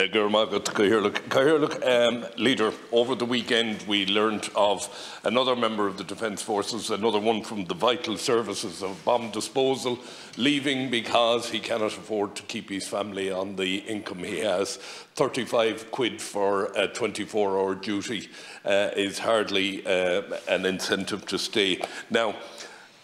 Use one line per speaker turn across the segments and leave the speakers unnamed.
Uh, um, Leader, over the weekend we learned of another member of the Defence Forces, another one from the vital services of bomb disposal, leaving because he cannot afford to keep his family on the income he has. 35 quid for a 24-hour duty uh, is hardly uh, an incentive to stay. Now,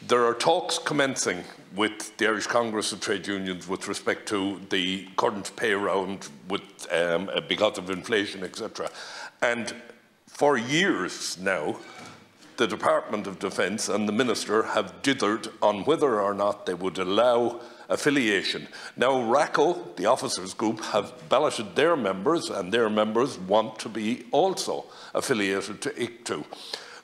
there are talks commencing with the Irish Congress of Trade Unions with respect to the current pay round with, um, because of inflation, etc. And for years now, the Department of Defence and the Minister have dithered on whether or not they would allow affiliation. Now, RACO, the officers group, have balloted their members, and their members want to be also affiliated to ICTU.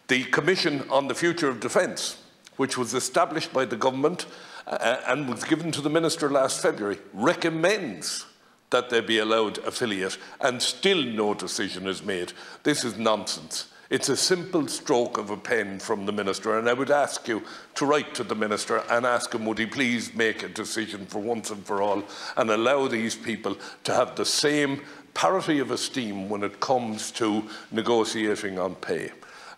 The Commission on the Future of Defence, which was established by the government uh, and was given to the minister last February, recommends that they be allowed affiliate and still no decision is made. This is nonsense. It's a simple stroke of a pen from the Minister and I would ask you to write to the Minister and ask him would he please make a decision for once and for all and allow these people to have the same parity of esteem when it comes to negotiating on pay.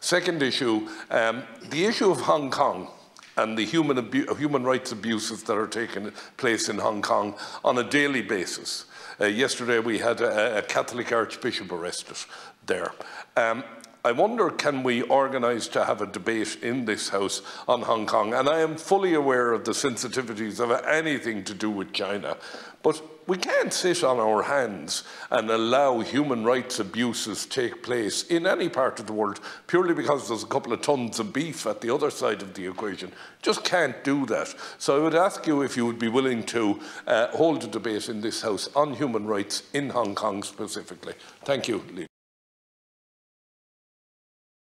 Second issue, um, the issue of Hong Kong and the human, human, rights abuses that are taking place in Hong Kong on a daily basis. Uh, yesterday we had a, a, Catholic Archbishop arrested there. Um, I wonder, can we organise to have a debate in this House on Hong Kong? And I am fully aware of the sensitivities of anything to do with China, but we can't sit on our hands and allow human rights abuses take place in any part of the world purely because there's a couple of tons of beef at the other side of the equation. Just can't do that. So I would ask you if you would be willing to uh, hold a debate in this House on human rights in Hong Kong specifically. Thank you.